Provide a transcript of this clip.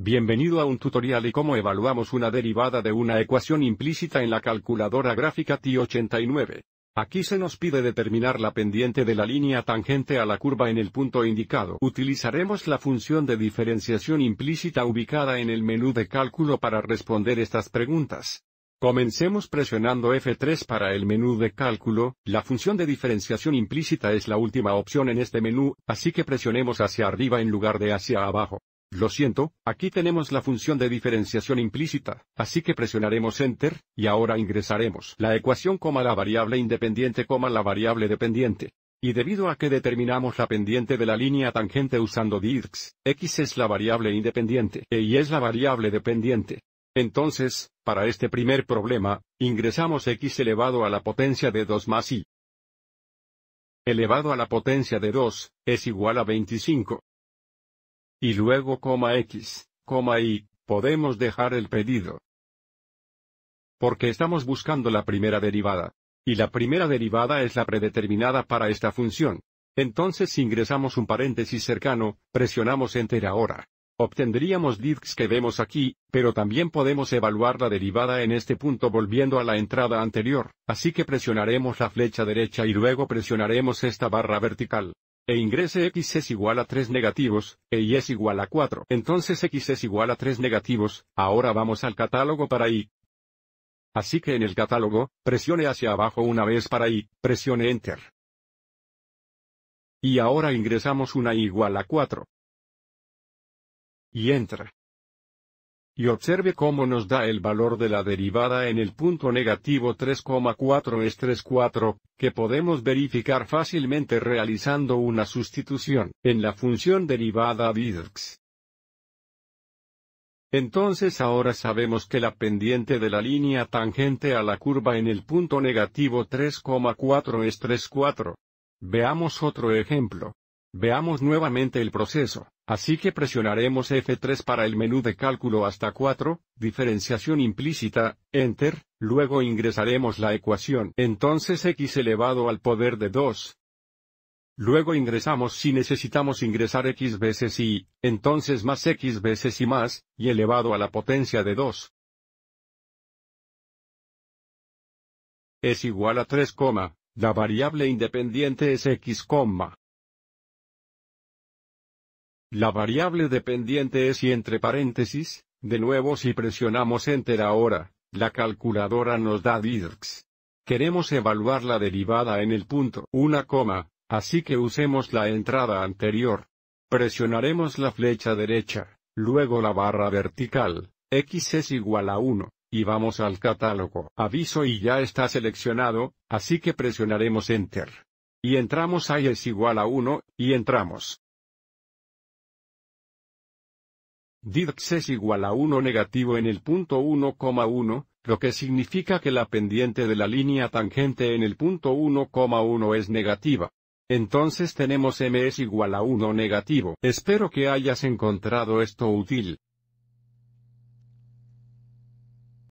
Bienvenido a un tutorial y cómo evaluamos una derivada de una ecuación implícita en la calculadora gráfica T89. Aquí se nos pide determinar la pendiente de la línea tangente a la curva en el punto indicado. Utilizaremos la función de diferenciación implícita ubicada en el menú de cálculo para responder estas preguntas. Comencemos presionando F3 para el menú de cálculo, la función de diferenciación implícita es la última opción en este menú, así que presionemos hacia arriba en lugar de hacia abajo. Lo siento, aquí tenemos la función de diferenciación implícita, así que presionaremos Enter, y ahora ingresaremos la ecuación coma la variable independiente coma la variable dependiente. Y debido a que determinamos la pendiente de la línea tangente usando dix, x es la variable independiente, e y es la variable dependiente. Entonces, para este primer problema, ingresamos x elevado a la potencia de 2 más y elevado a la potencia de 2, es igual a 25 y luego coma x, y, podemos dejar el pedido. Porque estamos buscando la primera derivada. Y la primera derivada es la predeterminada para esta función. Entonces ingresamos un paréntesis cercano, presionamos Enter ahora. Obtendríamos dix que vemos aquí, pero también podemos evaluar la derivada en este punto volviendo a la entrada anterior, así que presionaremos la flecha derecha y luego presionaremos esta barra vertical e ingrese x es igual a 3 negativos, e y es igual a 4. Entonces x es igual a 3 negativos, ahora vamos al catálogo para y. Así que en el catálogo, presione hacia abajo una vez para y, presione Enter. Y ahora ingresamos una igual a 4. Y Enter y observe cómo nos da el valor de la derivada en el punto negativo 3,4 es 3,4, que podemos verificar fácilmente realizando una sustitución en la función derivada dx. Entonces ahora sabemos que la pendiente de la línea tangente a la curva en el punto negativo 3,4 es 3,4. Veamos otro ejemplo. Veamos nuevamente el proceso. Así que presionaremos F3 para el menú de cálculo hasta 4, diferenciación implícita, Enter, luego ingresaremos la ecuación. Entonces x elevado al poder de 2. Luego ingresamos si necesitamos ingresar x veces y, entonces más x veces y más, y elevado a la potencia de 2. Es igual a 3, la variable independiente es x, la variable dependiente es y entre paréntesis, de nuevo si presionamos Enter ahora, la calculadora nos da dx. Queremos evaluar la derivada en el punto 1, así que usemos la entrada anterior. Presionaremos la flecha derecha, luego la barra vertical, x es igual a 1, y vamos al catálogo. Aviso y ya está seleccionado, así que presionaremos Enter. Y entramos a es igual a 1, y entramos. Dx es igual a 1 negativo en el punto 1,1, lo que significa que la pendiente de la línea tangente en el punto 1,1 es negativa. Entonces tenemos m es igual a 1 negativo. Espero que hayas encontrado esto útil.